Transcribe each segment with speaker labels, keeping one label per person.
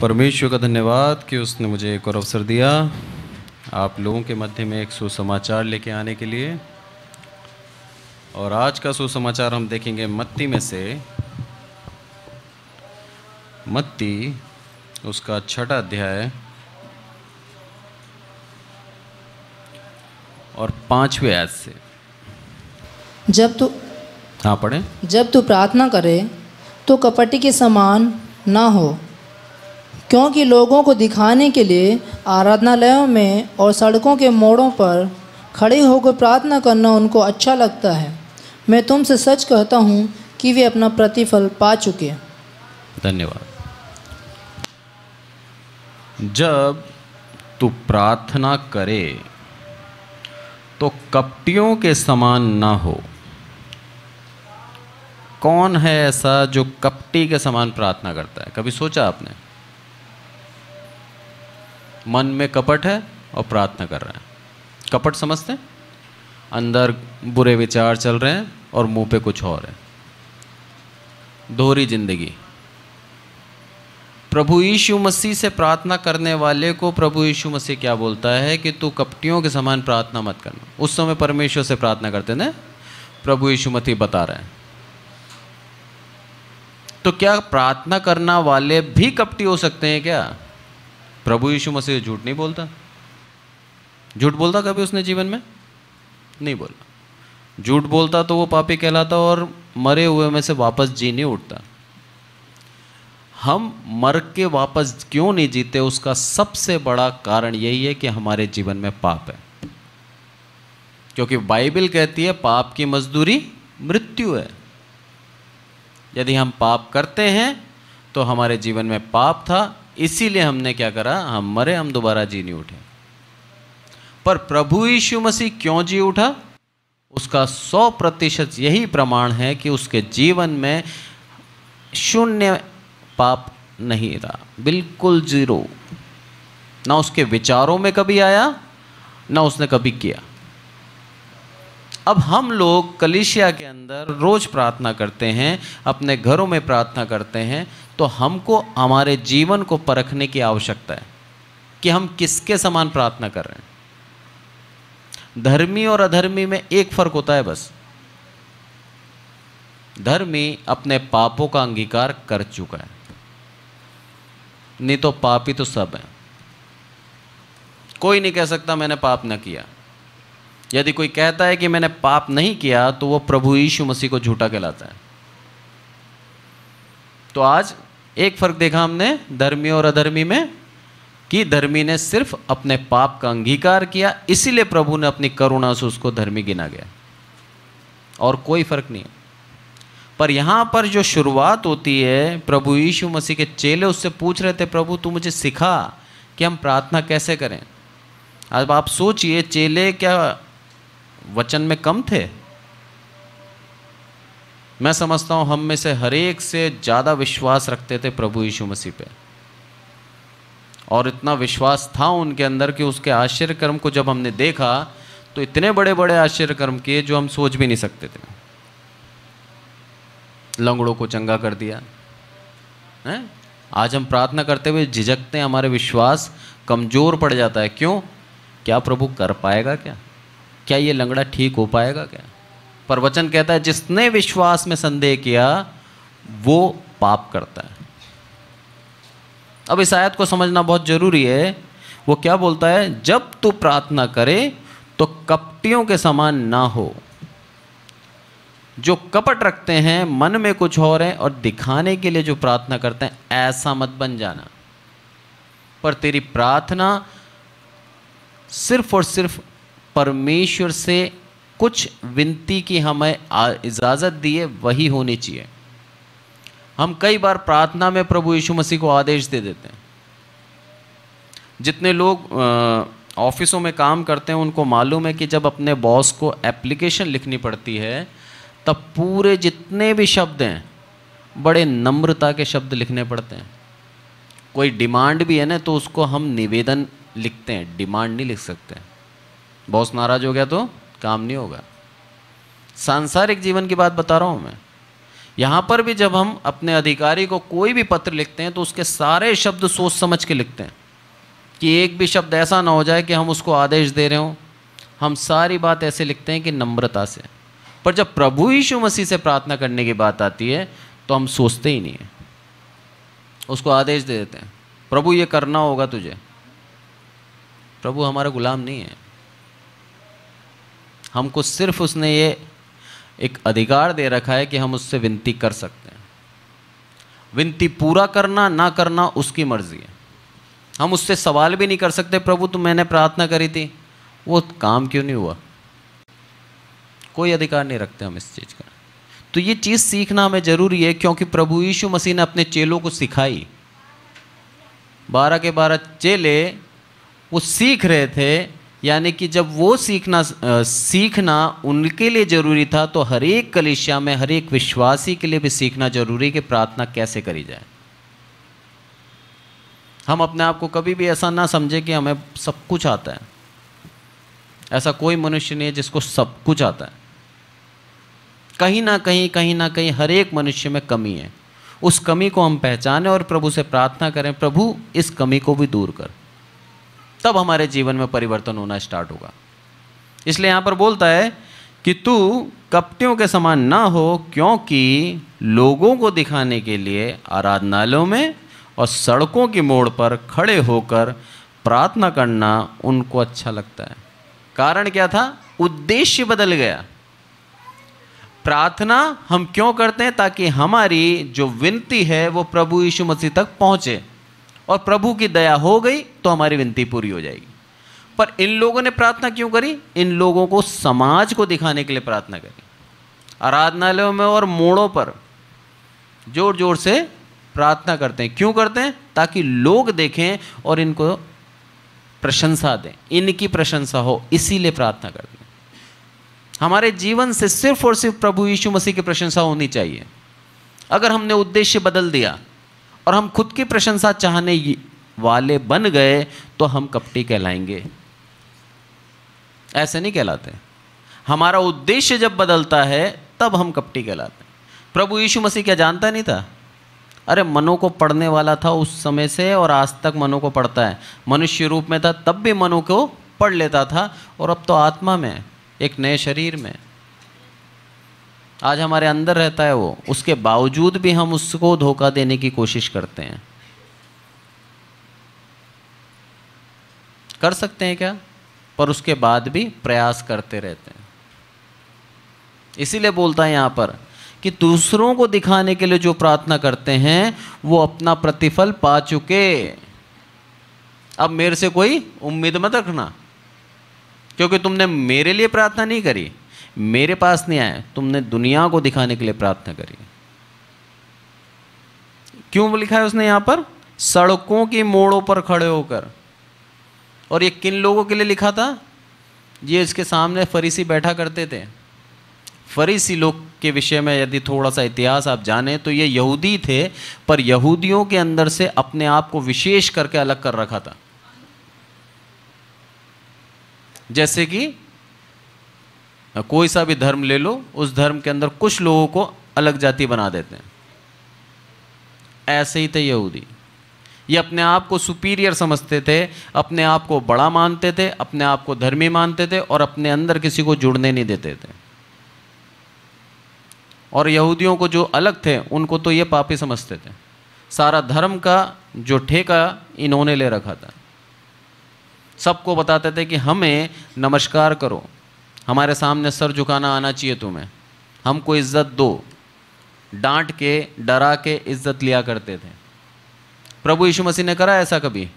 Speaker 1: परमेश्वर का धन्यवाद कि उसने मुझे एक और अवसर दिया। आप लोगों के मध्य में एक सुसमाचार लेके आने के लिए। और आज का सुसमाचार हम देखेंगे मत्ती में से। मत्ती उसका छठा अध्याय। और पाँचवें आज से।
Speaker 2: जब तू
Speaker 1: हाँ पढ़े।
Speaker 2: जब तू प्रार्थना करे तो कपटी के समान ना हो। क्योंकि लोगों को दिखाने के लिए आराधनालयों में और सड़कों के मोड़ों पर खड़े होकर प्रार्थना करना उनको अच्छा लगता है। मैं तुमसे सच कहता हूँ कि वे अपना प्रतिफल पा चुके
Speaker 1: धन्यवाद। जब तू प्रार्थना करे तो कपटियों के समान ना हो। कौन है ऐसा जो कपटी के समान प्रार्थना करता है? कभी सोचा आपने? मन में कपट है और प्रार्थना कर रहे हैं। कपट समझते हैं? अंदर बुरे विचार चल रहे हैं और मुँह पे कुछ और है। दोहरी ज़िंदगी। प्रभु यीशु मसीह से प्रार्थना करने वाले को प्रभु यीशु मसीह क्या बोलता है कि तू कपटियों के समान प्रार्थना मत करना। उस समय परमेश्वर से प्रार्थना करते ना? प्रभु यीशु मसीह बता रहे हैं। तो क्या प्रार्थना करना वाले भी कपटी हो सकते हैं क्या? प्रभु यीशु मसीह झूठ नहीं बोलता? झूठ बोलता कभी उसने जीवन में? नहीं बोला। झूठ बोलता तो वो पापी कहलाता और मरे हुए में से वापस जी नहीं उठता। हम मर के वापस क्यों नहीं जीते? उसका सबसे बड़ा कारण यही है कि हमारे जीवन में पाप है। क्योंकि बाइबल कहती है, पाप की मजदूरी मृत्यु है। यदि हम पाप करते हैं तो हमारे जीवन में पाप था इसीलिए हमने क्या करा, हम मरे, हम दोबारा जी नहीं उठे। पर प्रभु यीशु मसीह क्यों जी उठा? उसका सौ प्रतिशत यही प्रमाण है कि उसके जीवन में शून्य पाप नहीं रहा, बिल्कुल ज़ीरो। ना उसके विचारों में कभी आया, ना उसने कभी किया। अब हम लोग कलिशिया के अंदर रोज प्रार्थना करते हैं, अपने घरों में प्रार्थना करते हैं तो हमको, हमारे जीवन को परखने की आवश्यकता है कि हम किसके समान प्रार्थना कर रहे हैं। धर्मी और अधर्मी में एक फ़र्क होता है बस। धर्मी अपने पापों का अंगीकार कर चुका है। नहीं तो पापी तो सब है। कोई नहीं कह सकता मैंने पाप न किया। यदि कोई कहता है कि मैंने पाप नहीं किया तो वो प्रभु यीशु मसीह को झूठा कहलाता है। तो आज एक फ़र्क देखा हमने, धर्मी और अधर्मी में, कि धर्मी ने सिर्फ़ अपने पाप का अंगीकार किया, इसीलिए प्रभु ने अपनी करुणा से उसको धर्मी गिना गया। और कोई फ़र्क नहीं है। पर यहाँ पर जो शुरुआत होती है, प्रभु यीशु मसीह के चेले उससे पूछ रहे थे, प्रभु, तू मुझे सिखा कि हम प्रार्थना कैसे करें? अब आप सोचिए, चेले क्या वचन में कम थे? मैं समझता हूँ हम में से हरेक से ज़्यादा विश्वास रखते थे प्रभु यीशु मसीह पे। और इतना विश्वास था उनके अंदर कि उसके आश्चर्य कर्म को जब हमने देखा तो इतने बड़े बड़े आश्चर्य कर्म किए जो हम सोच भी नहीं सकते थे। लंगड़ों को चंगा कर दिया। है? आज हम प्रार्थना करते हुए झिझकते हैं, हमारे विश्वास कमज़ोर पड़ जाता है। क्यों? क्या प्रभु कर पाएगा क्या? क्या ये लंगड़ा ठीक हो पाएगा क्या? पर वचन कहता है, जिसने विश्वास में संदेह किया, वो पाप करता है। अब इस आयत को समझना बहुत ज़रूरी है। वो क्या बोलता है? जब तू प्रार्थना करे तो कपटियों के समान ना हो। जो कपट रखते हैं, मन में कुछ और है, और दिखाने के लिए जो प्रार्थना करते हैं, ऐसा मत बन जाना। पर तेरी प्रार्थना सिर्फ़ और सिर्फ़ परमेश्वर से कुछ विनती की हमें इजाज़त दी है वही होनी चाहिए। हम कई बार प्रार्थना में प्रभु यीशु मसीह को आदेश दे देते हैं। जितने लोग ऑफिसों में काम करते हैं, उनको मालूम है कि जब अपने बॉस को एप्लीकेशन लिखनी पड़ती है, तब पूरे जितने भी शब्द हैं, बड़े नम्रता के शब्द लिखने पड़ते हैं। कोई डिमांड भी है ना तो उसको हम निवेदन लिखते हैं, डिमांड नहीं लिख सकते। बॉस नाराज़ हो गया तो? काम नहीं होगा। सांसारिक जीवन की बात बता रहा हूँ मैं। यहाँ पर भी जब हम अपने अधिकारी को कोई भी पत्र लिखते हैं तो उसके सारे शब्द सोच समझ के लिखते हैं कि एक भी शब्द ऐसा ना हो जाए कि हम उसको आदेश दे रहे हों। हम सारी बात ऐसे लिखते हैं कि नम्रता से। पर जब प्रभु यीशु मसीह से प्रार्थना करने की बात आती है तो हम सोचते ही नहीं हैं। उसको आदेश दे देते हैं, प्रभु, ये करना होगा तुझे। प्रभु, हमारा गुलाम नहीं है। हमको सिर्फ़ उसने ये एक अधिकार दे रखा है कि हम उससे विनती कर सकते हैं। विनती पूरा करना, ना करना उसकी मर्ज़ी है। हम उससे सवाल भी नहीं कर सकते, प्रभु तो मैंने प्रार्थना करी थी, वो काम क्यों नहीं हुआ? कोई अधिकार नहीं रखते हम इस चीज़ का। तो ये चीज़ सीखना हमें ज़रूरी है, क्योंकि प्रभु यीशु मसीह ने अपने चेलों को सिखाई। बारह के बारह चेले वो सीख रहे थे यानी कि जब वो सीखना सीखना उनके लिए ज़रूरी था तो हर एक कलिशिया में हर एक विश्वासी के लिए भी सीखना ज़रूरी कि प्रार्थना कैसे करी जाए। हम अपने आप को कभी भी ऐसा ना समझे कि हमें सब कुछ आता है। ऐसा कोई मनुष्य नहीं है जिसको सब कुछ आता है। कहीं ना कहीं कहीं ना कहीं हर एक मनुष्य में कमी है। उस कमी को हम पहचानें और प्रभु से प्रार्थना करें, प्रभु, इस कमी को भी दूर कर। तब हमारे जीवन में परिवर्तन होना स्टार्ट होगा। इसलिए यहाँ पर बोलता है कि तू कपटियों के समान ना हो, क्योंकि लोगों को दिखाने के लिए आराधनालयों में और सड़कों की मोड़ पर खड़े होकर प्रार्थना करना उनको अच्छा लगता है। कारण क्या था? उद्देश्य बदल गया। प्रार्थना हम क्यों करते हैं ताकि हमारी जो विनती है वो प्रभु यीशु मसीह तक पहुँचे। और प्रभु की दया हो गई तो हमारी विनती पूरी हो जाएगी। पर इन लोगों ने प्रार्थना क्यों करी? इन लोगों को समाज को दिखाने के लिए प्रार्थना करी। आराधनालयों में और मोड़ों पर ज़ोर ज़ोर से प्रार्थना करते हैं। क्यों करते हैं? ताकि लोग देखें और इनको प्रशंसा दें। इनकी प्रशंसा हो, इसीलिए प्रार्थना करते हैं। हमारे जीवन से सिर्फ़ और सिर्फ़ प्रभु यीशु मसीह की प्रशंसा होनी चाहिए। अगर हमने उद्देश्य बदल दिया और हम खुद की प्रशंसा चाहने वाले बन गए तो हम कपटी कहलाएँगे। ऐसे नहीं कहलाते। हमारा उद्देश्य जब बदलता है, तब हम कपटी कहलाते प्रभु यीशु मसीह क्या जानता नहीं था? अरे, मनो को पढ़ने वाला था उस समय से और आज तक मनो को पढ़ता है। मनुष्य रूप में था, तब भी मनो को पढ़ लेता था और अब तो आत्मा में, एक नए शरीर में। आज हमारे अंदर रहता है वो। उसके बावजूद भी हम उसको धोखा देने की कोशिश करते हैं। कर सकते हैं क्या? पर उसके बाद भी प्रयास करते रहते हैं। इसीलिए बोलता है यहाँ पर कि दूसरों को दिखाने के लिए जो प्रार्थना करते हैं, वो अपना प्रतिफल पा चुके। अब मेरे से कोई उम्मीद मत रखना, क्योंकि तुमने मेरे लिए प्रार्थना नहीं करी। मेरे पास नहीं आए तुमने दुनिया को दिखाने के लिए प्रार्थना करी। क्यों लिखा है उसने यहाँ पर? सड़कों की मोड़ों पर खड़े होकर। और ये किन लोगों के लिए लिखा था? ये इसके सामने फरीसी बैठा करते थे। फरीसी लोग के विषय में यदि थोड़ा सा इतिहास आप जाने तो ये यहूदी थे, पर यहूदियों के अंदर से अपने आप को विशेष करके अलग कर रखा था। जैसे कि कोई सा भी धर्म ले लो, उस धर्म के अंदर कुछ लोगों को अलग जाति बना देते हैं। ऐसे ही थे यहूदी। ये अपने आप को सुपीरियर समझते थे, अपने आप को बड़ा मानते थे, अपने आप को धर्मी मानते थे और अपने अंदर किसी को जुड़ने नहीं देते थे। और यहूदियों को जो अलग थे, उनको तो ये पापी समझते थे। सारा धर्म का जो ठेका इन्होंने ले रखा था। सबको बताते थे कि हमें नमस्कार करो। हमारे सामने सर झुकाना आना चाहिए तुम्हें। हमको इज़्ज़त दो। डांट के, डरा के इज़्ज़त लिया करते थे। प्रभु यीशु मसीह ने करा ऐसा कभी?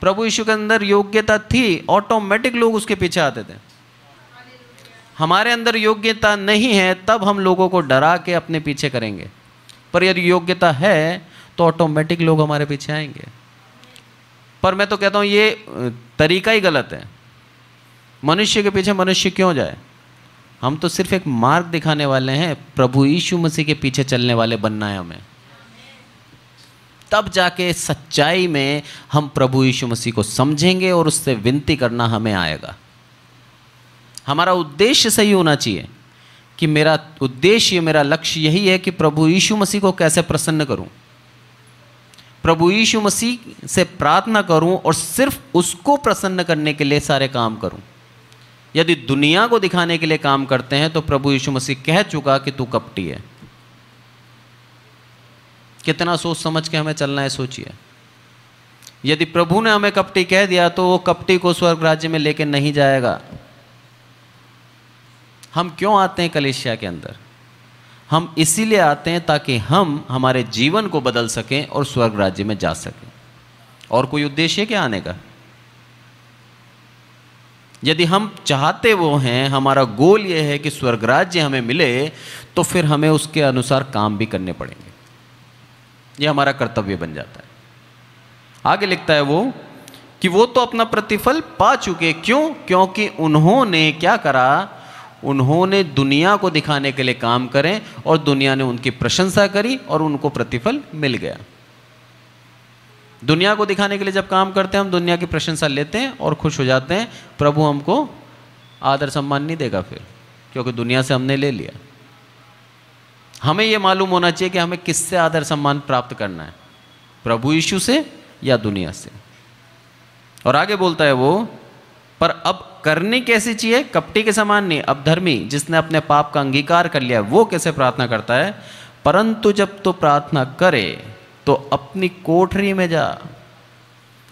Speaker 1: प्रभु यीशु के अंदर योग्यता थी ऑटोमेटिक लोग उसके पीछे आते थे। हमारे अंदर योग्यता नहीं है, तब हम लोगों को डरा के अपने पीछे करेंगे। पर यदि योग्यता है तो ऑटोमेटिक लोग हमारे पीछे आएँगे। पर मैं तो कहता हूँ, ये तरीका ही गलत है। मनुष्य के पीछे मनुष्य क्यों जाए? हम तो सिर्फ़ एक मार्ग दिखाने वाले हैं, प्रभु यीशु मसीह के पीछे चलने वाले बनना है हमें तब जाके सच्चाई में हम प्रभु यीशु मसीह को समझेंगे और उससे विनती करना हमें आएगा। हमारा उद्देश्य सही होना चाहिए कि मेरा उद्देश्य, मेरा लक्ष्य यही है कि प्रभु यीशु मसीह को कैसे प्रसन्न करूँ। प्रभु यीशु मसीह से प्रार्थना करूँ और सिर्फ़ उसको प्रसन्न करने के लिए सारे काम करूँ। यदि दुनिया को दिखाने के लिए काम करते हैं तो प्रभु यीशु मसीह कह चुका कि तू कपटी है। कितना सोच समझ के हमें चलना है, सोचिए। यदि प्रभु ने हमें कपटी कह दिया तो वो कपटी को स्वर्ग राज्य में लेकर नहीं जाएगा। हम क्यों आते हैं कलेशिया के अंदर? हम इसीलिए आते हैं ताकि हम हमारे जीवन को बदल सकें और स्वर्ग राज्य में जा सकें। और कोई उद्देश्य क्या आने का? यदि हम चाहते वो हैं, हमारा गोल ये है कि स्वर्ग राज्य हमें मिले तो फिर हमें उसके अनुसार काम भी करने पड़ेंगे। ये हमारा कर्तव्य बन जाता है। आगे लिखता है वो कि वो तो अपना प्रतिफल पा चुके, क्यों? क्योंकि उन्होंने क्या करा? उन्होंने दुनिया को दिखाने के लिए काम करें और दुनिया ने उनकी प्रशंसा करी और उनको प्रतिफल मिल गया। दुनिया को दिखाने के लिए जब काम करते हैं, हम दुनिया की प्रशंसा लेते हैं और खुश हो जाते हैं, प्रभु हमको आदर सम्मान नहीं देगा फिर, क्योंकि दुनिया से हमने ले लिया। हमें यह मालूम होना चाहिए कि हमें किससे आदर सम्मान प्राप्त करना है, प्रभु यीशु से या दुनिया से? और आगे बोलता है वो, पर अब करनी कैसी चाहिए? कपटी के समान नहीं, अब धर्मी, जिसने अपने पाप का अंगीकार कर लिया, वो कैसे प्रार्थना करता है? परंतु जब तो प्रार्थना करे तो अपनी कोठरी में जा।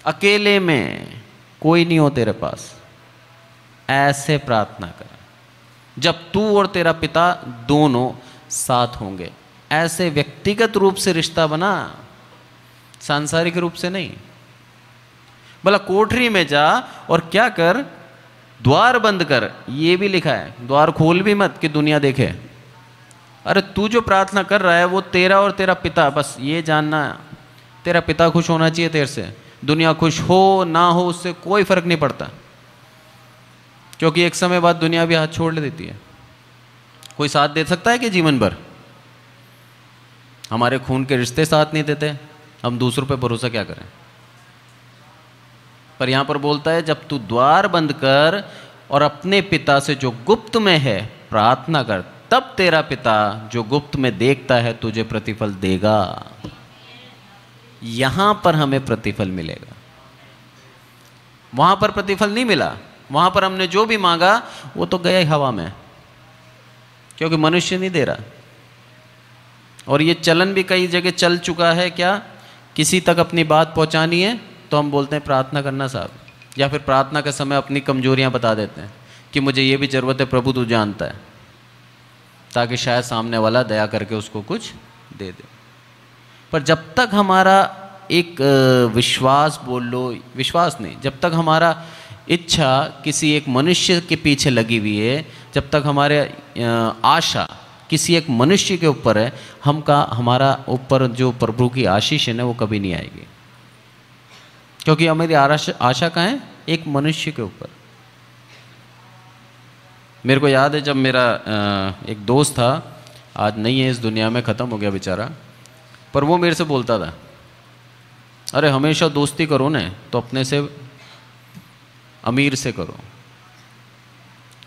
Speaker 1: अकेले में कोई नहीं हो तेरे पास। ऐसे प्रार्थना कर। जब तू और तेरा पिता दोनों साथ होंगे, ऐसे व्यक्तिगत रूप से रिश्ता बना, सांसारिक रूप से नहीं। बोला कोठरी में जा और क्या कर? द्वार बंद कर। ये भी लिखा है, द्वार खोल भी मत कि दुनिया देखे। अरे तू जो प्रार्थना कर रहा है, वो तेरा और तेरा पिता, बस ये जानना है तेरा पिता खुश होना चाहिए तेरे से। दुनिया खुश हो, ना हो, उससे कोई फ़र्क नहीं पड़ता। क्योंकि एक समय बाद दुनिया भी हाथ छोड़ देती है। कोई साथ दे सकता है कि जीवन भर? हमारे खून के रिश्ते साथ नहीं देते। हम दूसरों पे भरोसा क्या करें? पर यहाँ पर बोलता है, जब तू द्वार बंद कर और अपने पिता से जो गुप्त में है, प्रार्थना कर तब तेरा पिता जो गुप्त में देखता है तुझे प्रतिफल देगा। यहाँ पर हमें प्रतिफल मिलेगा। वहाँ पर प्रतिफल नहीं मिला। वहाँ पर हमने जो भी मांगा, वो तो गया ही हवा में, क्योंकि मनुष्य नहीं दे रहा। और ये चलन भी कई जगह चल चुका है क्या? किसी तक अपनी बात पहुंचानी है तो हम बोलते हैं, प्रार्थना करना साहब। या फिर, प्रार्थना के समय अपनी कमजोरियाँ बता देते हैं कि मुझे ये भी ज़रूरत है, प्रभु तू जानता है। ताकि शायद सामने वाला दया करके उसको कुछ दे दे। पर जब तक हमारा एक विश्वास बोल लो, विश्वास नहीं, जब तक हमारा इच्छा किसी एक मनुष्य के पीछे लगी हुई है, जब तक हमारे आशा किसी एक मनुष्य के ऊपर है, हम का, हमारा ऊपर जो प्रभु की आशीष है ना, वो कभी नहीं आएगी। क्योंकि हमारी आशा आशा कहाँ है? एक मनुष्य के ऊपर। मेरे को याद है जब मेरा एक दोस्त था, आज नहीं है इस दुनिया में, ख़त्म हो गया बेचारा, पर वो मेरे से बोलता था, अरे, हमेशा दोस्ती करो ना तो अपने से अमीर से करो,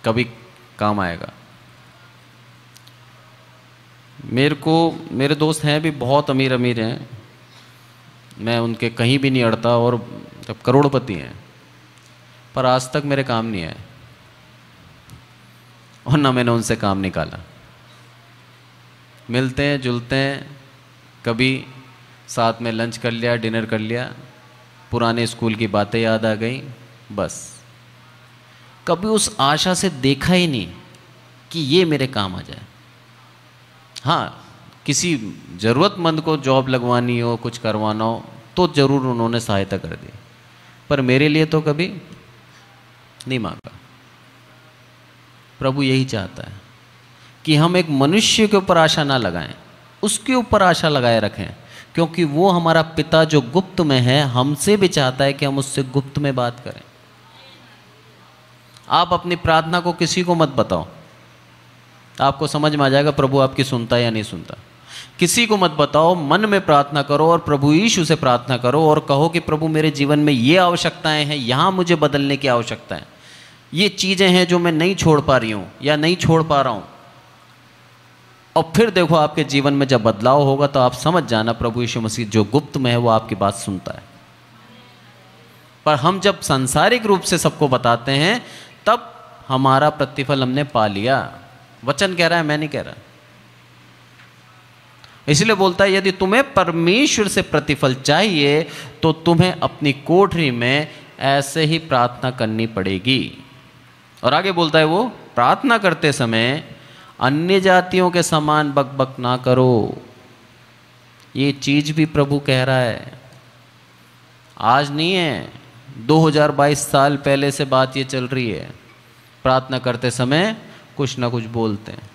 Speaker 1: कभी काम आएगा। मेरे को, मेरे दोस्त हैं भी बहुत अमीर अमीर हैं, मैं उनके कहीं भी नहीं अड़ता और जब करोड़पति हैं, पर आज तक मेरे काम नहीं आए। और ना मैंने उनसे काम निकाला। मिलते हैं, जुलते हैं, कभी साथ में लंच कर लिया, डिनर कर लिया, पुराने स्कूल की बातें याद आ गई, बस। कभी उस आशा से देखा ही नहीं कि ये मेरे काम आ जाए। हाँ किसी ज़रूरतमंद को जॉब लगवानी हो, कुछ करवाना हो तो ज़रूर उन्होंने सहायता कर दी। पर मेरे लिए तो कभी नहीं मांगा। प्रभु यही चाहता है कि हम एक मनुष्य के ऊपर आशा ना लगाएँ, उसके ऊपर आशा लगाए रखें, क्योंकि वो हमारा पिता जो गुप्त में है, हमसे भी चाहता है कि हम उससे गुप्त में बात करें। आप अपनी प्रार्थना को किसी को मत बताओ। आपको समझ में आ जाएगा प्रभु आपकी सुनता या नहीं सुनता। किसी को मत बताओ, मन में प्रार्थना करो और प्रभु यीशु से प्रार्थना करो और कहो कि प्रभु मेरे जीवन में ये आवश्यकताएँ हैं, यहाँ मुझे बदलने की आवश्यकता है ये चीज़ें हैं जो मैं नहीं छोड़ पा रही हूँ या नहीं छोड़ पा रहा हूँ। और फिर देखो आपके जीवन में जब बदलाव होगा तो आप समझ जाना प्रभु यीशु मसीह जो गुप्त में है वो आपकी बात सुनता है। पर हम जब सांसारिक रूप से सबको बताते हैं, तब हमारा प्रतिफल हमने पा लिया। वचन कह रहा है, मैं नहीं कह रहा। इसलिए बोलता है, यदि तुम्हें परमेश्वर से प्रतिफल चाहिए तो तुम्हें अपनी कोठरी में ऐसे ही प्रार्थना करनी पड़ेगी। और आगे बोलता है वो, प्रार्थना करते समय अन्य जातियों के समान बकबक ना करो। ये चीज़ भी प्रभु कह रहा है। आज नहीं है 2022 साल पहले से बात ये चल रही है। प्रार्थना करते समय कुछ ना कुछ बोलते हैं।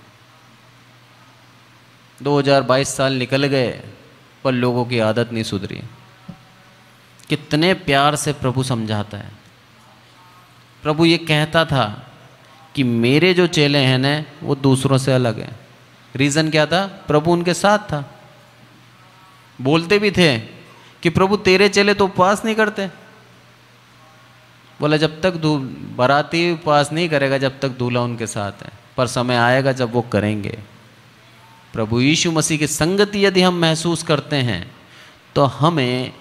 Speaker 1: 2022 साल निकल गए, पर लोगों की आदत नहीं सुधरी। कितने प्यार से प्रभु समझाता है। प्रभु ये कहता था कि मेरे जो चेले हैं ना, वो दूसरों से अलग हैं। रीज़न क्या था? प्रभु उनके साथ था। बोलते भी थे कि प्रभु तेरे चेले तो उपवास नहीं करते। बोला, जब तक बाराती उपवास नहीं करेगा, जब तक दूल्हा उनके साथ है। पर समय आएगा जब वो करेंगे। प्रभु यीशु मसीह की संगति यदि हम महसूस करते हैं तो हमें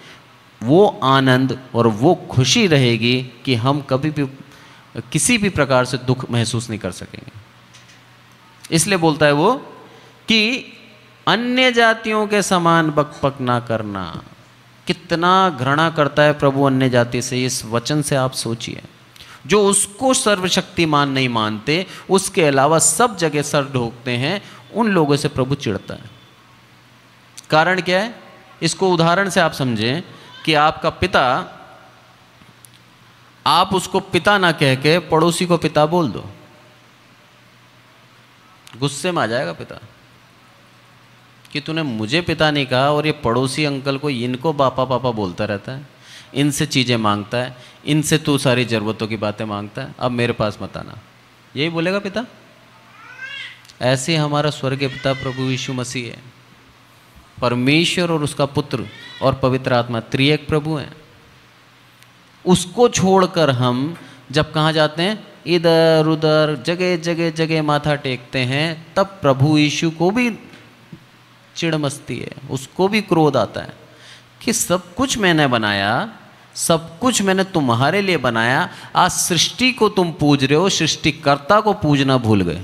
Speaker 1: वो आनंद और वो खुशी रहेगी कि हम कभी भी किसी भी प्रकार से दुख महसूस नहीं कर सकेंगे। इसलिए बोलता है वो कि अन्य जातियों के समान बकपक ना करना। कितना घृणा करता है प्रभु अन्य जाति से, इस वचन से आप सोचिए। जो उसको सर्वशक्तिमान नहीं मानते, उसके अलावा सब जगह सर ढोकते हैं, उन लोगों से प्रभु चिढ़ता है। कारण क्या है? इसको उदाहरण से आप समझें कि आपका पिता आप उसको पिता ना कह के पड़ोसी को पिता बोल दो। गुस्से में आ जाएगा पिता। कि तूने मुझे पिता नहीं कहा और ये पड़ोसी अंकल को इनको पापा पापा बोलता रहता है। इनसे चीज़ें माँगता है। इनसे तू सारी ज़रूरतों की बातें माँगता है। अब मेरे पास मत आना। यही बोलेगा पिता? ऐसे हमारा स्वर्गीय पिता प्रभु यीशु मसीह है। परमेश्वर और उसका पुत्र और पवित्र आत्मा त्रिएक प्रभु हैं। उसको छोड़कर हम जब कहाँ जाते हैं? इधर, उधर, जगह जगह जगह माथा टेकते हैं, तब प्रभु यीशु को भी चिड़ मस्ती है, उसको भी क्रोध आता है कि सब कुछ मैंने बनाया, सब कुछ मैंने तुम्हारे लिए बनाया, आज सृष्टि को तुम पूज रहे हो, सृष्टिकर्ता को पूजना भूल गए।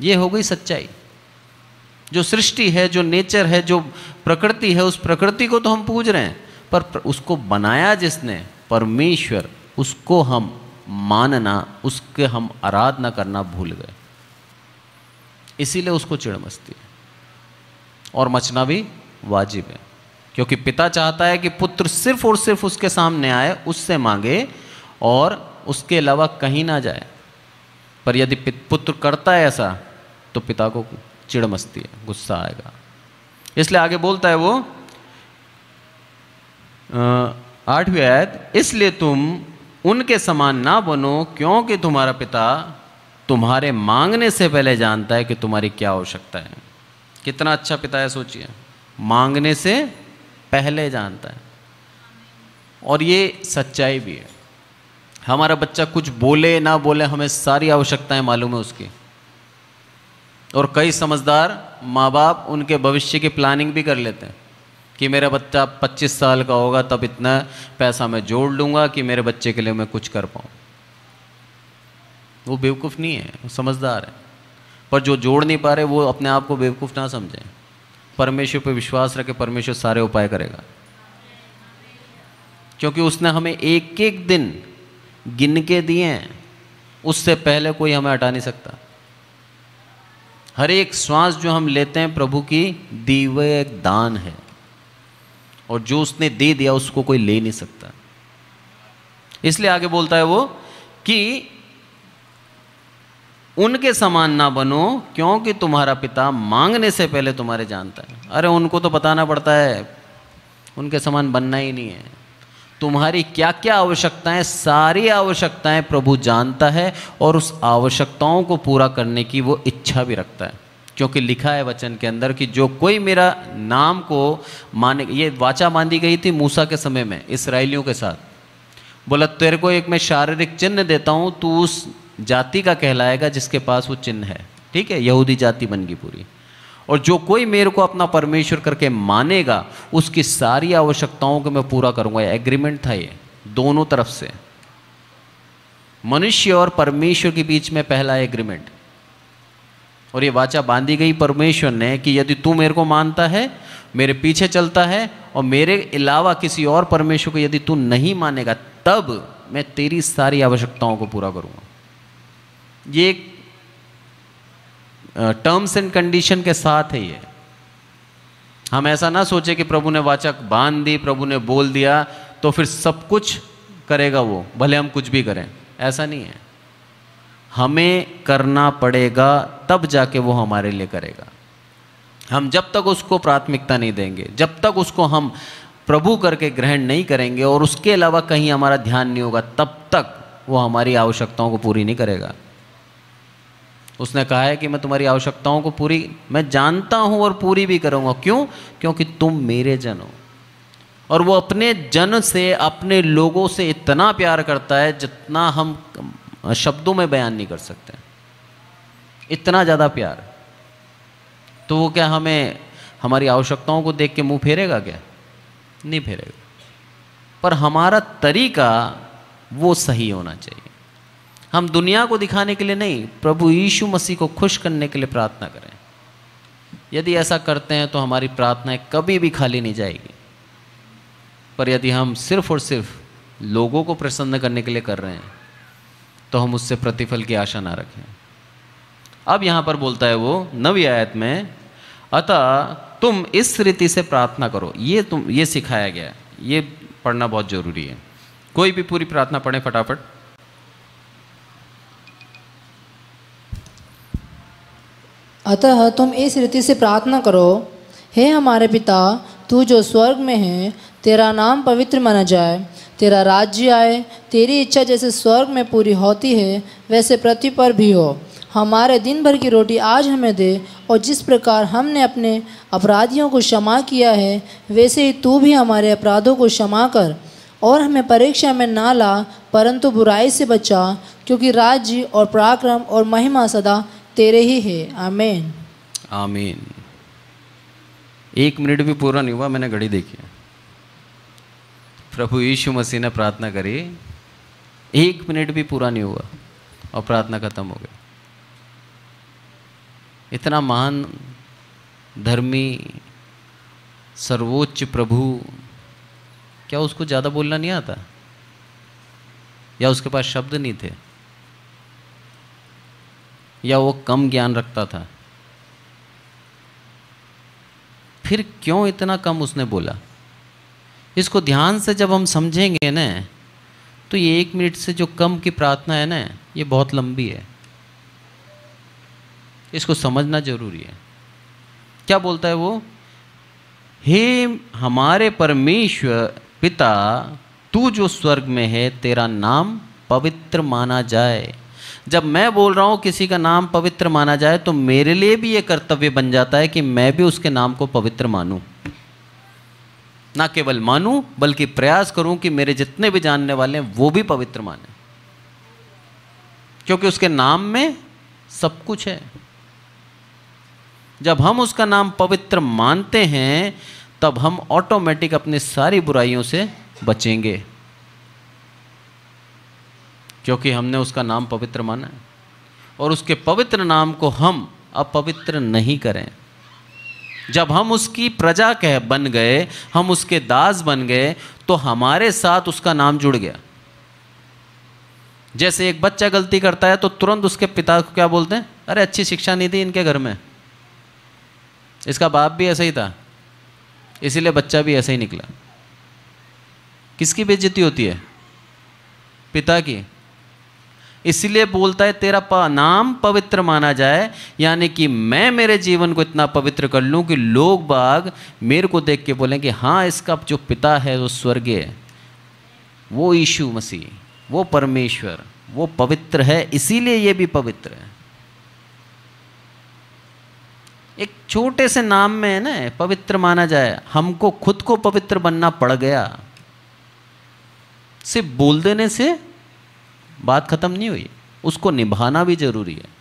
Speaker 1: ये हो गई सच्चाई। जो सृष्टि है, जो नेचर है, जो प्रकृति है, उस प्रकृति को तो हम पूज रहे हैं। पर उसको बनाया जिसने, परमेश्वर, उसको हम मानना, उसके हम आराधना करना भूल गए। इसीलिए उसको चिड़ मचती है। और मचना भी वाजिब है। क्योंकि पिता चाहता है कि पुत्र सिर्फ़ और सिर्फ़ उसके सामने आए, उससे मांगे और उसके अलावा कहीं ना जाए। पर यदि पुत्र करता है ऐसा तो पिता को चिड़ मचती है, गुस्सा आएगा। इसलिए आगे बोलता है वो आठवीं आयत, इसलिए तुम उनके समान ना बनो, क्योंकि तुम्हारा पिता तुम्हारे मांगने से पहले जानता है कि तुम्हारी क्या आवश्यकता है। कितना अच्छा पिता है, सोचिए। मांगने से पहले जानता है। और ये सच्चाई भी है। हमारा बच्चा कुछ बोले, ना बोले, हमें सारी आवश्यकताएँ मालूम है उसकी। और कई समझदार माँ बाप उनके भविष्य की प्लानिंग भी कर लेते हैं। कि मेरा बच्चा 25 साल का होगा, तब इतना पैसा मैं जोड़ लूँगा कि मेरे बच्चे के लिए मैं कुछ कर पाऊँ। वो बेवकूफ़ नहीं है, वो समझदार है। पर जो जोड़ नहीं पा रहे, वो अपने आप को बेवकूफ़ ना समझें। परमेश्वर पर विश्वास रखे, परमेश्वर सारे उपाय करेगा। क्योंकि उसने हमें एक एक दिन गिन के दिए हैं, उससे पहले कोई हमें हटा नहीं सकता। हर एक श्वास जो हम लेते हैं, प्रभु की दी एक दान है। और जो उसने दे दिया उसको कोई ले नहीं सकता। इसलिए आगे बोलता है वो कि उनके समान ना बनो, क्योंकि तुम्हारा पिता मांगने से पहले तुम्हारे जानता है। अरे उनको तो बताना पड़ता है, उनके समान बनना ही नहीं है। तुम्हारी क्या क्या आवश्यकताएँ, सारी आवश्यकताएँ प्रभु जानता है और उस आवश्यकताओं को पूरा करने की वो इच्छा भी रखता है। क्योंकि लिखा है वचन के अंदर कि जो कोई मेरा नाम को माने, ये वाचा बांधी गई थी मूसा के समय में, इसराइलियों के साथ। बोला, तेरे को एक मैं शारीरिक चिन्ह देता हूँ, तू उस जाति का कहलाएगा जिसके पास वो चिन्ह है। ठीक है, यहूदी जाति बन गई पूरी। और जो कोई मेरे को अपना परमेश्वर करके मानेगा, उसकी सारी आवश्यकताओं को मैं पूरा करूँगा। एग्रीमेंट था ये, दोनों तरफ़ से। मनुष्य और परमेश्वर के बीच में पहला एग्रीमेंट और ये वाचा बांधी गई परमेश्वर ने कि यदि तू मेरे को मानता है, मेरे पीछे चलता है और मेरे अलावा किसी और परमेश्वर को यदि तू नहीं मानेगा, तब मैं तेरी सारी आवश्यकताओं को पूरा करूँगा। ये एक टर्म्स एंड कंडीशन के साथ है ये। हम ऐसा ना सोचे कि प्रभु ने वाचक बाँध दी, प्रभु ने बोल दिया तो फिर सब कुछ करेगा वो, भले हम कुछ भी करें। ऐसा नहीं है। हमें करना पड़ेगा, तब जाके वो हमारे लिए करेगा। हम जब तक उसको प्राथमिकता नहीं देंगे, जब तक उसको हम प्रभु करके ग्रहण नहीं करेंगे और उसके अलावा कहीं हमारा ध्यान नहीं होगा, तब तक वो हमारी आवश्यकताओं को पूरी नहीं करेगा। उसने कहा है कि मैं तुम्हारी आवश्यकताओं को पूरी, मैं जानता हूँ और पूरी भी करूँगा। क्यों? क्योंकि तुम मेरे जन हो। और वो अपने जन से, अपने लोगों से इतना प्यार करता है जितना हम शब्दों में बयान नहीं कर सकते। इतना ज़्यादा प्यार। तो वो क्या हमें, हमारी आवश्यकताओं को देख के मुँह फेरेगा क्या? नहीं फेरेगा। पर हमारा तरीका वो सही होना चाहिए। हम दुनिया को दिखाने के लिए नहीं, प्रभु यीशु मसीह को खुश करने के लिए प्रार्थना करें। यदि ऐसा करते हैं तो हमारी प्रार्थनाएँ कभी भी खाली नहीं जाएगी। पर यदि हम सिर्फ़ और सिर्फ़ लोगों को प्रसन्न करने के लिए कर रहे हैं तो हम उससे प्रतिफल की आशा ना रखें। अब यहाँ पर बोलता है वो, नवी आयत में, अतः तुम इस रीति से प्रार्थना करो। ये तुम, ये सिखाया गया ये पढ़ना बहुत ज़रूरी है। कोई भी पूरी प्रार्थना पढ़े फटाफट।
Speaker 2: अतः तुम इस रीति से प्रार्थना करो, हे हमारे पिता, तू जो स्वर्ग में है, तेरा नाम पवित्र माना जाए। तेरा राज्य आए, तेरी इच्छा जैसे स्वर्ग में पूरी होती है, वैसे पृथ्वी पर भी हो। हमारे दिन भर की रोटी आज हमें दे, और जिस प्रकार हमने अपने अपराधियों को क्षमा किया है, वैसे ही तू भी हमारे अपराधों को क्षमा कर, और हमें परीक्षा में ना ला, परंतु बुराई से बचा, क्योंकि राज्य और पराक्रम और महिमा सदा तेरे ही है। आमीन।
Speaker 1: आमीन। एक मिनट भी पूरा नहीं हुआ, मैंने घड़ी देखी प्रभु यीशु मसीह ने प्रार्थना करी। एक मिनट भी पूरा नहीं हुआ और प्रार्थना खत्म हो गई। इतना महान धर्मी, सर्वोच्च प्रभु, क्या उसको ज़्यादा बोलना नहीं आता? या उसके पास शब्द नहीं थे? या वो कम ज्ञान रखता था? फिर क्यों इतना कम उसने बोला? इसको ध्यान से जब हम समझेंगे ना तो ये एक मिनट से जो कम की प्रार्थना है ना, ये बहुत लंबी है। इसको समझना ज़रूरी है। क्या बोलता है वो? हे हमारे परमेश्वर पिता, तू जो स्वर्ग में है, तेरा नाम पवित्र माना जाए। जब मैं बोल रहा हूँ किसी का नाम पवित्र माना जाए तो मेरे लिए भी ये कर्तव्य बन जाता है कि मैं भी उसके नाम को पवित्र मानूं। ना केवल मानूं, बल्कि प्रयास करूँ कि मेरे जितने भी जानने वाले हैं, वो भी पवित्र माने। क्योंकि उसके नाम में सब कुछ है। जब हम उसका नाम पवित्र मानते हैं, तब हम ऑटोमेटिक अपनी सारी बुराइयों से बचेंगे। क्योंकि हमने उसका नाम पवित्र माना है। और उसके पवित्र नाम को हम अपवित्र नहीं करें। जब हम उसकी प्रजा कह बन गए, हम उसके दास बन गए तो हमारे साथ उसका नाम जुड़ गया। जैसे एक बच्चा गलती करता है तो तुरंत उसके पिता को क्या बोलते हैं? अरे, अच्छी शिक्षा नहीं थी इनके घर में। इसका बाप भी ऐसा ही था। इसीलिए बच्चा भी ऐसा ही निकला। किसकी बेइज्जती होती है? पिता की। इसलिए बोलता है, तेरा नाम पवित्र माना जाए, यानी कि मैं मेरे जीवन को इतना पवित्र कर लूँ कि लोग बाग मेरे को देख के बोलें कि हाँ इसका जो पिता है, वो स्वर्गीय वो यीशु मसीह, वो परमेश्वर, वो पवित्र है, इसीलिए ये भी पवित्र है। एक छोटे से नाम में है ना, पवित्र माना जाए, हमको खुद को पवित्र बनना पड़ गया। सिर्फ़ बोल देने से बात खत्म नहीं हुई। उसको निभाना भी ज़रूरी है।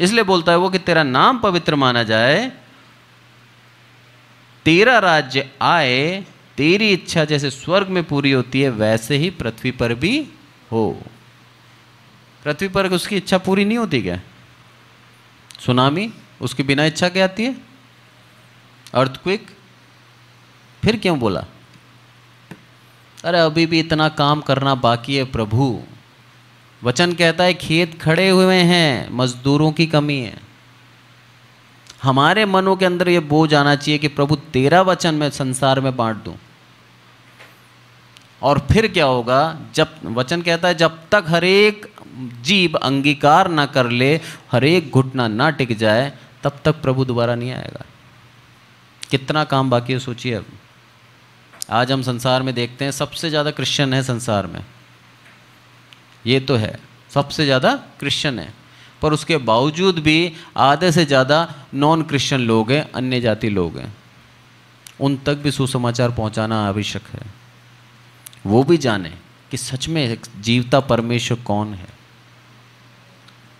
Speaker 1: इसलिए बोलता है वो कि तेरा नाम पवित्र माना जाए, तेरा राज्य आए, तेरी इच्छा जैसे स्वर्ग में पूरी होती है, वैसे ही पृथ्वी पर भी हो। पृथ्वी पर उसकी इच्छा पूरी नहीं होती क्या? सुनामी, उसकी बिना इच्छा क्या आती है? अर्थक्विक? फिर क्यों बोला? अरे अभी भी इतना काम करना बाकी है प्रभु। वचन कहता है, खेत खड़े हुए हैं, मजदूरों की कमी है। हमारे मनों के अंदर ये बोझ आना चाहिए कि प्रभु, तेरा वचन मैं संसार में बांट दूँ। और फिर क्या होगा, जब, वचन कहता है, जब तक हरेक जीव अंगीकार ना कर ले, हरेक घुटना ना टिक जाए, तब तक प्रभु दोबारा नहीं आएगा। कितना काम बाकी है, सोचिए अब। आज हम संसार में देखते हैं, सबसे ज़्यादा क्रिश्चियन है संसार में। ये तो है, सबसे ज़्यादा क्रिश्चियन है। पर उसके बावजूद भी आधे से ज़्यादा नॉन क्रिश्चियन लोग हैं अन्य जाति लोग हैं। उन तक भी सुसमाचार पहुंचाना आवश्यक है। वो भी जाने कि सच में जीवता परमेश्वर कौन है।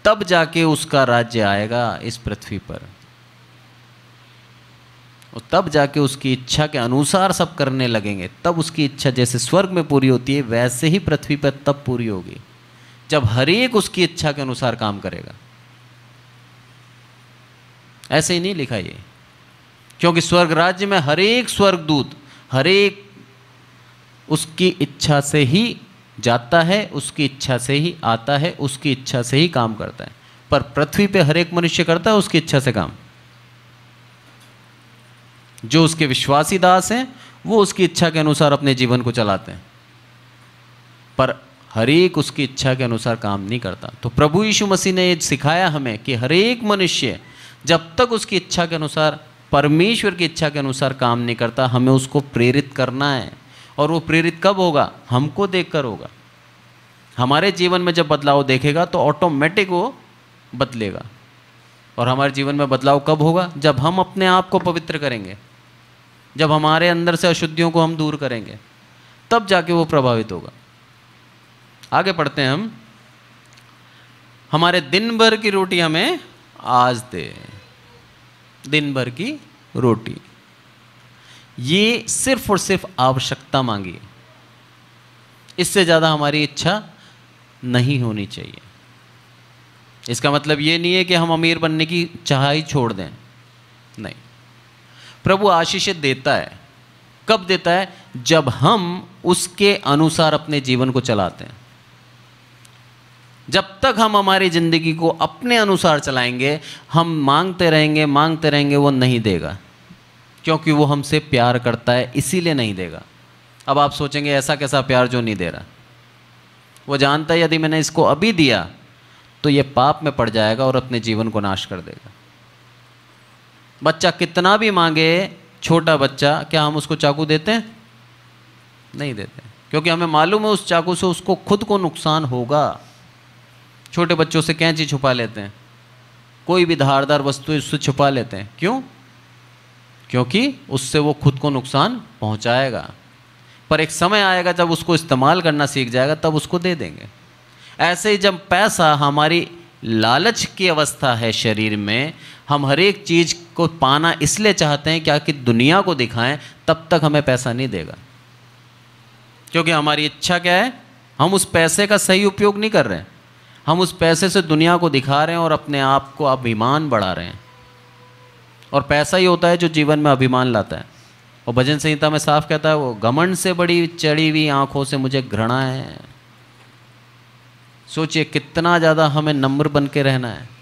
Speaker 1: तब जाके उसका राज्य आएगा इस पृथ्वी पर। और तब जाके उसकी इच्छा के अनुसार सब करने लगेंगे। तब उसकी इच्छा जैसे स्वर्ग में पूरी होती है, वैसे ही पृथ्वी पर तब पूरी होगी, जब हरेक उसकी इच्छा के अनुसार काम करेगा। ऐसे ही नहीं लिखा ये, क्योंकि स्वर्ग राज्य में हरेक स्वर्ग दूत हरेक उसकी इच्छा से ही जाता है, उसकी इच्छा से ही आता है, उसकी इच्छा से ही काम करता है। पर पृथ्वी पे हरेक मनुष्य करता है, उसकी इच्छा से काम। जो उसके विश्वासी दास हैं, वो उसकी इच्छा के अनुसार अपने जीवन को चलाते हैं। पर हरेक उसकी इच्छा के अनुसार काम नहीं करता। तो प्रभु यीशु मसीह ने ये सिखाया हमें कि हरेक मनुष्य जब तक उसकी इच्छा के अनुसार, परमेश्वर की इच्छा के अनुसार काम नहीं करता, हमें उसको प्रेरित करना है। और वो प्रेरित कब होगा? हमको देखकर होगा। हमारे जीवन में जब बदलाव देखेगा तो ऑटोमेटिक वो बदलेगा। और हमारे जीवन में बदलाव कब होगा? जब हम अपने आप को पवित्र करेंगे। जब हमारे अंदर से अशुद्धियों को हम दूर करेंगे, तब जाके वो प्रभावित होगा। आगे पढ़ते हैं हम। हमारे दिन भर की रोटी हमें आज दे। दिन भर की रोटी। ये सिर्फ़ और सिर्फ़ आवश्यकता मांगी इससे ज़्यादा हमारी इच्छा नहीं होनी चाहिए। इसका मतलब ये नहीं है कि हम अमीर बनने की चाह ही छोड़ दें। नहीं। प्रभु आशीष देता है। कब देता है? जब हम उसके अनुसार अपने जीवन को चलाते हैं। जब तक हम हमारी ज़िंदगी को अपने अनुसार चलाएँगे, हम मांगते रहेंगे मांगते रहेंगे, वो नहीं देगा। क्योंकि वो हमसे प्यार करता है, इसीलिए नहीं देगा। अब आप सोचेंगे, ऐसा कैसा प्यार जो नहीं दे रहा? वो जानता है, यदि मैंने इसको अभी दिया तो ये पाप में पड़ जाएगा और अपने जीवन को नाश कर देगा। बच्चा कितना भी मांगे, छोटा बच्चा, क्या हम उसको चाकू देते हैं? नहीं देते। क्योंकि हमें मालूम है उस चाकू से उसको खुद को नुकसान होगा। छोटे बच्चों से कैंची छुपा लेते हैं। कोई भी धारदार वस्तु उससे छुपा लेते हैं। क्यों? क्योंकि उससे वो खुद को नुकसान पहुंचाएगा। पर एक समय आएगा जब उसको इस्तेमाल करना सीख जाएगा, तब उसको दे देंगे। ऐसे ही जब पैसा हमारी लालच की अवस्था है शरीर में हम हर एक चीज़ को पाना इसलिए चाहते हैं क्या कि दुनिया को दिखाएँ, तब तक हमें पैसा नहीं देगा। क्योंकि हमारी इच्छा क्या है? हम उस पैसे का सही उपयोग नहीं कर रहे हैं। हम उस पैसे से दुनिया को दिखा रहे हैं और अपने आप को अभिमान बढ़ा रहे हैं। और पैसा ही होता है जो जीवन में अभिमान लाता है। और भजन संहिता में साफ़ कहता है, वो घमंड से बड़ी चढ़ी हुई आँखों से मुझे घृणा है। सोचिए कितना ज़्यादा हमें नम्र बन के रहना है।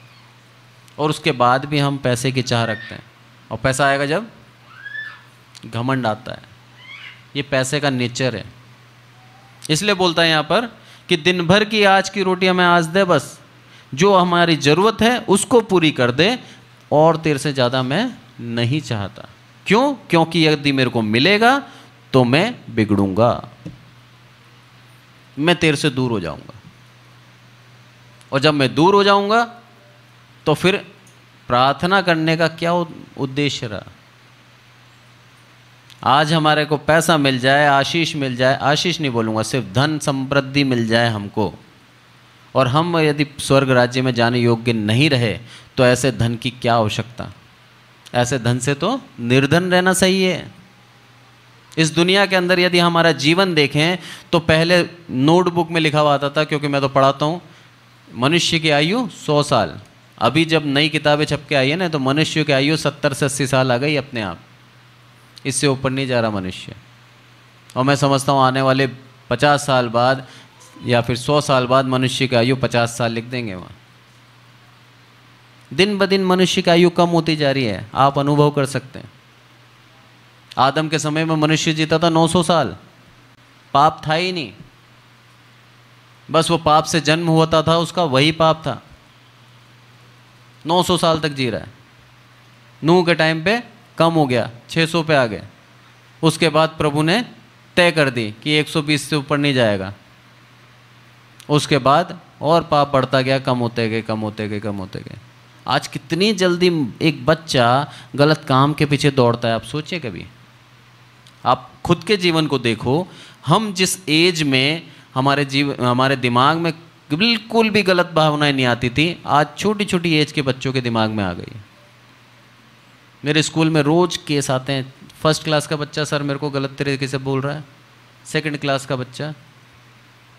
Speaker 1: और उसके बाद भी हम पैसे की चाह रखते हैं। और पैसा आएगा जब घमंड आता है। ये पैसे का नेचर है। इसलिए बोलता है यहाँ पर कि दिन भर की आज की रोटी हमें आज दे बस। जो हमारी ज़रूरत है उसको पूरी कर दे और तेरे से ज़्यादा मैं नहीं चाहता। क्यों? क्योंकि यदि मेरे को मिलेगा तो मैं बिगड़ूँगा। मैं तेरे से दूर हो जाऊँगा। और जब मैं दूर हो जाऊँगा तो फिर प्रार्थना करने का क्या उद्देश्य रहा? आज हमारे को पैसा मिल जाए, आशीष मिल जाए, आशीष नहीं बोलूँगा, सिर्फ़ धन समृद्धि मिल जाए हमको। और हम यदि स्वर्ग राज्य में जाने योग्य नहीं रहे तो ऐसे धन की क्या आवश्यकता? ऐसे धन से तो निर्धन रहना सही है। इस दुनिया के अंदर यदि हमारा जीवन देखें तो पहले नोटबुक में लिखा हुआ आता था, क्योंकि मैं तो पढ़ाता हूँ, मनुष्य की आयु सौ साल। अभी जब नई किताबें छप के आई है ना तो मनुष्य की आयु सत्तर से अस्सी साल आ गई अपने आप। इससे ऊपर नहीं जा रहा मनुष्य। और मैं समझता हूँ आने वाले पचास साल बाद या फिर सौ साल बाद मनुष्य की आयु पचास साल लिख देंगे वहाँ। दिन ब दिन मनुष्य की आयु कम होती जा रही है। आप अनुभव कर सकते हैं। आदम के समय में मनुष्य जीता था 900 साल। पाप था ही नहीं। बस वो पाप से जन्म होता था, उसका वही पाप था। 900 साल तक जी रहा है। नूह के टाइम पे कम हो गया 600 पे आ गए। उसके बाद प्रभु ने तय कर दी कि 120 से ऊपर नहीं जाएगा। उसके बाद और पाप बढ़ता गया, कम होते गए, कम होते गए, कम होते गए। आज कितनी जल्दी एक बच्चा गलत काम के पीछे दौड़ता है, आप सोचिए कभी। आप खुद के जीवन को देखो, हम जिस एज में हमारे जीव, हमारे दिमाग में बिल्कुल भी गलत भावनाएँ नहीं आती थी। आज छोटी छोटी एज के बच्चों के दिमाग में आ गई। मेरे स्कूल में रोज केस आते हैं। फ़र्स्ट क्लास का बच्चा सर मेरे को गलत तरीके से बोल रहा है। सेकंड क्लास का बच्चा।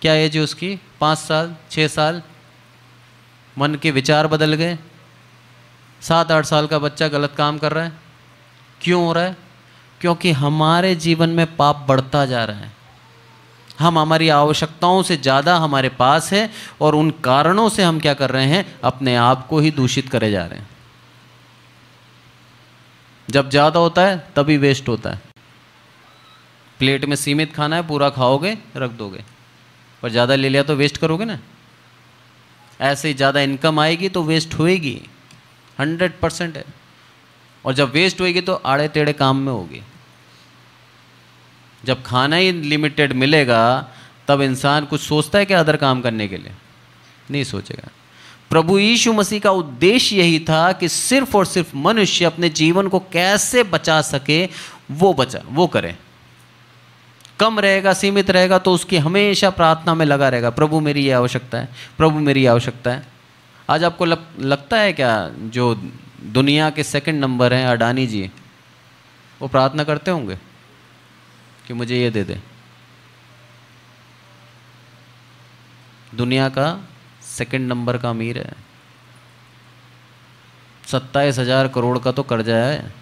Speaker 1: क्या एज है उसकी? पाँच साल छः साल। मन के विचार बदल गए। सात, आठ साल का बच्चा गलत काम कर रहा है। क्यों हो रहा है? क्योंकि हमारे जीवन में पाप बढ़ता जा रहा है। हम हमारी आवश्यकताओं से ज़्यादा हमारे पास है और उन कारणों से हम क्या कर रहे हैं, अपने आप को ही दूषित करे जा रहे हैं। जब ज़्यादा होता है, तभी वेस्ट होता है। प्लेट में सीमित खाना है, पूरा खाओगे, रख दोगे। पर ज़्यादा ले लिया तो वेस्ट करोगे ना। ऐसे ही ज़्यादा इनकम आएगी तो वेस्ट होएगी। हंड्रेड परसेंट है। और जब वेस्ट होएगी तो आड़े टेढ़े काम में होगी। जब खाना ही लिमिटेड मिलेगा तब इंसान कुछ सोचता है क्या अदर काम करने के लिए? नहीं सोचेगा। प्रभु यीशु मसीह का उद्देश्य यही था कि सिर्फ़ और सिर्फ़ मनुष्य अपने जीवन को कैसे बचा सके वो बचा वो करे। कम रहेगा सीमित रहेगा तो उसकी हमेशा प्रार्थना में लगा रहेगा प्रभु मेरी ये आवश्यकता है प्रभु मेरी आवश्यकता है। आज आपको लग, लगता है क्या जो दुनिया के सेकंड नंबर हैं अडानी जी वो प्रार्थना करते होंगे? कि मुझे ये दे दे। दुनिया का सेकंड नंबर का अमीर है। सत्ताईस हज़ार करोड़ का तो कर्जा है।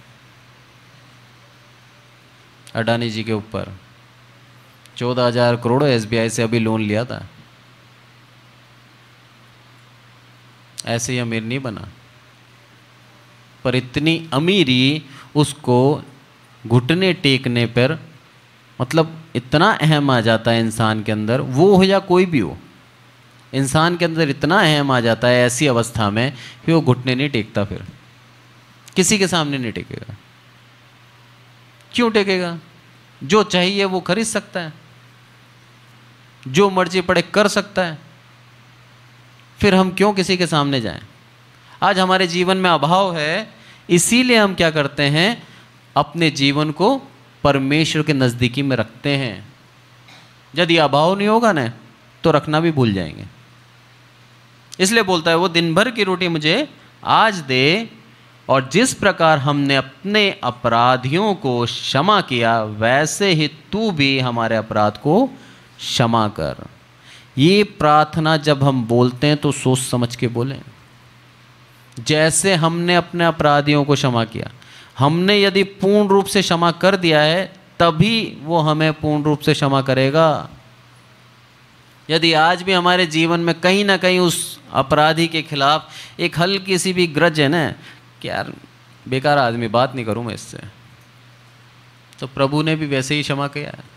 Speaker 1: अडानी जी के ऊपर। चौदह हज़ार करोड़ एसबीआई से अभी लोन लिया था। ऐसे ही अमीर नहीं बना। पर इतनी अमीरी उसको घुटने टेकने पर मतलब इतना अहम आ जाता है इंसान के अंदर, वो हो या कोई भी हो, इंसान के अंदर इतना अहम आ जाता है ऐसी अवस्था में कि वो घुटने नहीं टेकता फिर। किसी के सामने नहीं टेकेगा। क्यों टेकेगा? जो चाहिए वो खरीद सकता है। जो मर्ज़ी पड़े कर सकता है। फिर हम क्यों किसी के सामने जाएँ? आज हमारे जीवन में अभाव है, इसीलिए हम क्या करते हैं, अपने जीवन को परमेश्वर के नज़दीकी में रखते हैं। यदि अभाव नहीं होगा ना तो रखना भी भूल जाएँगे। इसलिए बोलता है, वो दिन भर की रोटी मुझे आज दे और जिस प्रकार हमने अपने अपराधियों को क्षमा किया, वैसे ही तू भी हमारे अपराध को क्षमा कर। ये प्रार्थना जब हम बोलते हैं तो सोच समझ के बोलें। जैसे हमने अपने अपराधियों को क्षमा किया हमने यदि पूर्ण रूप से क्षमा कर दिया है, तभी वो हमें पूर्ण रूप से क्षमा करेगा। यदि आज भी हमारे जीवन में कहीं ना कहीं उस अपराधी के खिलाफ एक हल्की सी भी ग्रज है ना, कि यार, बेकार आदमी, बात नहीं करूँ मैं इससे। तो प्रभु ने भी वैसे ही क्षमा किया है।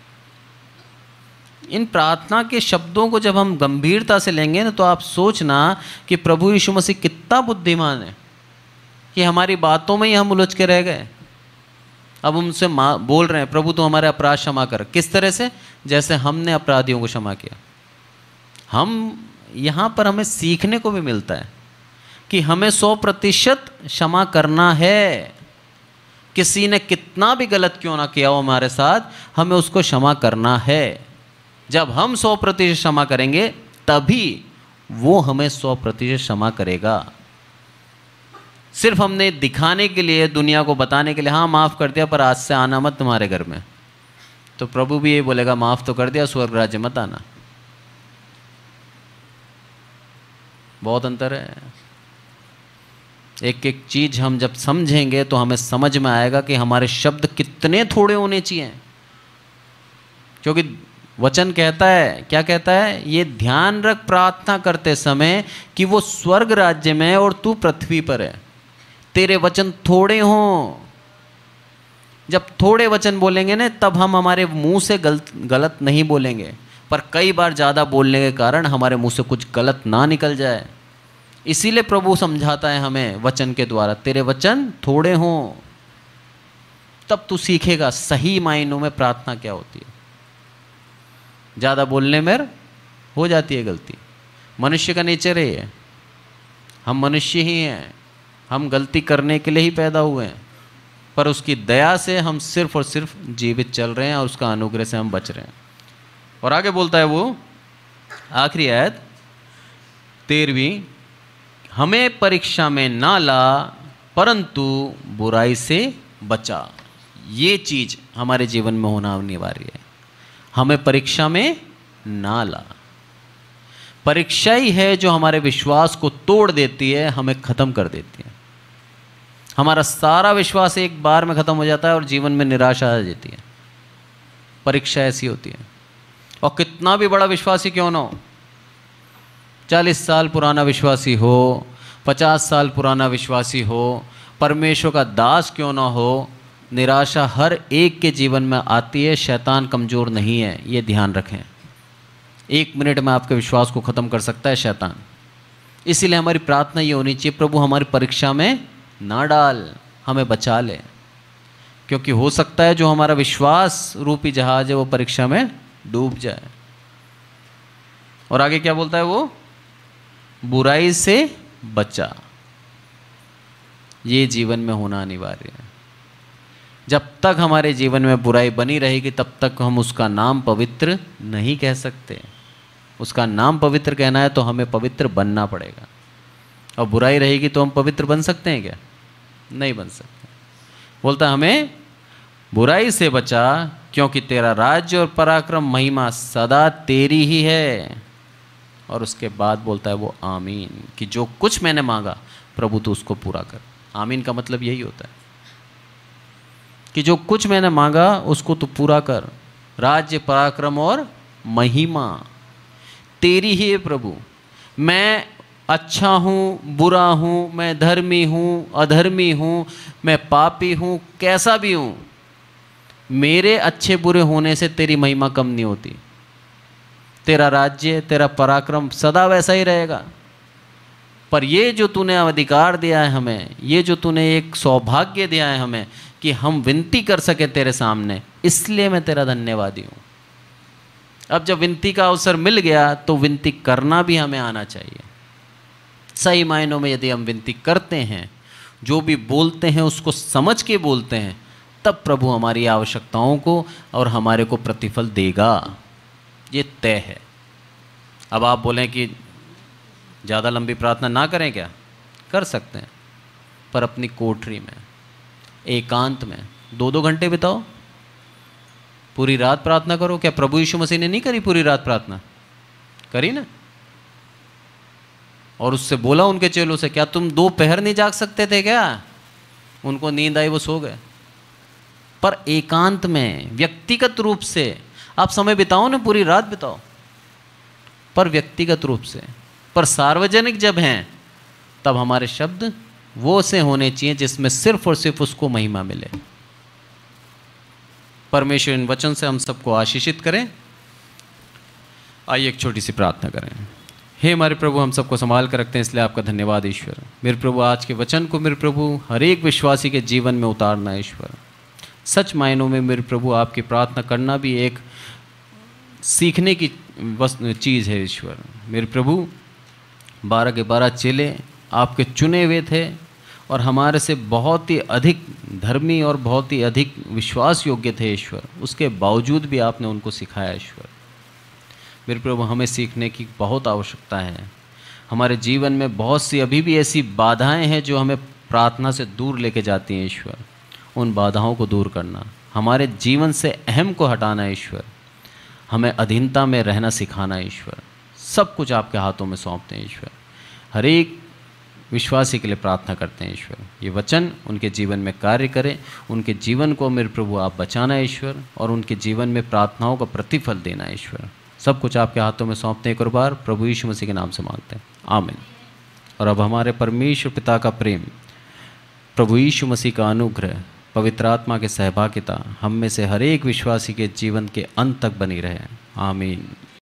Speaker 1: इन प्रार्थना के शब्दों को जब हम गंभीरता से लेंगे ना तो आप सोचना कि प्रभु यीशु मसीह कितना बुद्धिमान है। कि हमारी बातों में ही हम उलझ के रह गए। अब उनसे बोल रहे हैं, प्रभु तो हमारे अपराध क्षमा कर। किस तरह से? जैसे हमने अपराधियों को क्षमा किया। हम, यहाँ पर हमें सीखने को भी मिलता है कि हमें सौ प्रतिशत क्षमा करना है। किसी ने कितना भी गलत क्यों ना किया हो हमारे साथ, हमें उसको क्षमा करना है। जब हम सौ प्रतिशत क्षमा करेंगे, तभी वो हमें सौ प्रतिशत क्षमा करेगा। सिर्फ़ हमने दिखाने के लिए, दुनिया को बताने के लिए हाँ माफ़ कर दिया, पर आज से आना मत तुम्हारे घर में। तो प्रभु भी ये बोलेगा, माफ़ तो कर दिया, स्वर्ग राज्य मत आना। बहुत अंतर है। एक एक चीज़ हम जब समझेंगे तो हमें समझ में आएगा कि हमारे शब्द कितने थोड़े होने चाहिए। क्योंकि वचन कहता है, क्या कहता है? ये ध्यान रख प्रार्थना करते समय कि वो स्वर्ग राज्य में और तू पृथ्वी पर है। तेरे वचन थोड़े हों। जब थोड़े वचन बोलेंगे ना, तब हम हमारे मुँह से गलत गलत नहीं बोलेंगे। पर कई बार ज़्यादा बोलने के कारण हमारे मुँह से कुछ गलत ना निकल जाए। इसीलिए प्रभु समझाता है हमें वचन के द्वारा, तेरे वचन थोड़े हों। तब तू सीखेगा सही मायनों में प्रार्थना क्या होती है। ज़्यादा बोलने में हो जाती है गलती। मनुष्य का नेचर है हम मनुष्य ही हैं। हम गलती करने के लिए ही पैदा हुए हैं। पर उसकी दया से हम सिर्फ़ और सिर्फ़ जीवित चल रहे हैं और उसका अनुग्रह से हम बच रहे हैं। और आगे बोलता है वो, आखिरी आयत, तेरहवीं, हमें परीक्षा में ना ला, परंतु बुराई से बचा। ये चीज़ हमारे जीवन में होना अनिवार्य है। हमें परीक्षा में ना ला। परीक्षा ही है जो हमारे विश्वास को तोड़ देती है, हमें खत्म कर देती है। हमारा सारा विश्वास एक बार में खत्म हो जाता है और जीवन में निराशा आ जाती है। परीक्षा ऐसी होती है। और कितना भी बड़ा विश्वासी क्यों ना हो। चालीस साल पुराना विश्वासी हो, पचास साल पुराना विश्वासी हो, परमेश्वर का दास क्यों ना हो, निराशा हर एक के जीवन में आती है, शैतान कमज़ोर नहीं है, ये ध्यान रखें। एक मिनट में आपके विश्वास को ख़त्म कर सकता है शैतान। इसीलिए हमारी प्रार्थना ये होनी चाहिए, प्रभु हमारी परीक्षा में ना डाल, हमें बचा ले। क्योंकि हो सकता है जो हमारा विश्वास रूपी जहाज़ है, वो परीक्षा में डूब जाए। और आगे क्या बोलता है वो? बुराई से बचा। ये जीवन में होना अनिवार्य है। जब तक हमारे जीवन में बुराई बनी रहेगी, तब तक हम उसका नाम पवित्र नहीं कह सकते। उसका नाम पवित्र कहना है तो हमें पवित्र बनना पड़ेगा। और बुराई रहेगी तो हम पवित्र बन सकते हैं क्या? नहीं बन सकते। बोलता हमें बुराई से बचा, क्योंकि तेरा राज्य और पराक्रम महिमा सदा तेरी ही है। और उसके बाद बोलता है, वो आमीन, कि जो कुछ मैंने मांगा, प्रभु तो उसको पूरा कर। आमीन का मतलब यही होता है, कि जो कुछ मैंने मांगा, उसको तो पूरा कर। राज्य, पराक्रम और महिमा, तेरी ही है प्रभु। मैं अच्छा हूँ, बुरा हूँ, मैं धर्मी हूँ, अधर्मी हूँ, मैं पापी हूँ, कैसा भी हूँ, मेरे अच्छे बुरे होने से तेरी महिमा कम नहीं होती। तेरा राज्य, तेरा पराक्रम सदा वैसा ही रहेगा। पर ये जो तूने अधिकार दिया है हमें, ये जो तूने एक सौभाग्य दिया है हमें कि हम विनती कर सके तेरे सामने, इसलिए मैं तेरा धन्यवादी हूँ। अब जब विनती का अवसर मिल गया तो विनती करना भी हमें आना चाहिए। सही मायनों में यदि हम विनती करते हैं, जो भी बोलते हैं, उसको समझ के बोलते हैं, तब प्रभु हमारी आवश्यकताओं को और हमारे को प्रतिफल देगा। ये तय है। अब आप बोलें कि ज़्यादा लंबी प्रार्थना ना करें क्या? कर सकते हैं, पर अपनी कोठरी में, एकांत में दो दो घंटे बिताओ। पूरी रात प्रार्थना करो। क्या प्रभु यीशु मसीह ने नहीं करी पूरी रात प्रार्थना? करी ना? और उससे बोला उनके चेलों से, क्या तुम दो पहर नहीं जाग सकते थे क्या? उनको नींद आई, वो सो गए। पर एकांत में, व्यक्तिगत रूप से, आप समय बिताओ ना, पूरी रात बिताओ। पर व्यक्तिगत रूप से, पर सार्वजनिक जब हैं, तब हमारे शब्द वो से होने चाहिए जिसमें सिर्फ़ और सिर्फ़ उसको महिमा मिले। परमेश्वर इन वचन से हम सबको आशीषित करें। आइए एक छोटी सी प्रार्थना करें। हे हमारे प्रभु, हम सबको संभाल कर रखते हैं, इसलिए आपका धन्यवाद ईश्वर। मेरे प्रभु, आज के वचन को मेरे प्रभु, हर एक विश्वासी के जीवन में उतारना ईश्वर। सच मायनों में मेरे प्रभु, आपकी प्रार्थना करना भी एक सीखने की चीज़ है ईश्वर। मेरे प्रभु, बारह के बारह चेले आपके चुने हुए थे और हमारे से बहुत ही अधिक धर्मी और बहुत ही अधिक विश्वास योग्य थे ईश्वर। उसके बावजूद भी आपने उनको सिखाया ईश्वर। मेरे प्रभु, हमें सीखने की बहुत आवश्यकता है। हमारे जीवन में बहुत सी अभी भी ऐसी बाधाएँ हैं जो हमें प्रार्थना से दूर लेके जाती हैं, ईश्वर। उन बाधाओं को दूर करना। हमारे जीवन से अहम को हटाना, ईश्वर। हमें अधीनता में रहना सिखाना, ईश्वर। सब कुछ आपके हाथों में सौंपते हैं, ईश्वर। हर एक विश्वासी के लिए प्रार्थना करते हैं, ईश्वर। ये वचन उनके जीवन में कार्य करें। उनके जीवन को मेरे प्रभु, आप बचाना, ईश्वर। और उनके जीवन में प्रार्थनाओं का प्रतिफल देना, ईश्वर। सब कुछ आपके हाथों में सौंपते हैं कुरबार प्रभु यीशु मसीह के नाम से मांगते हैं। आमिन। और अब हमारे परमेश्वर पिता का प्रेम, प्रभु यीशु मसीह का अनुग्रह, पवित्र आत्मा के सहभागिता, हम में से हर एक विश्वासी के जीवन के अंत तक बनी रहे। आमीन।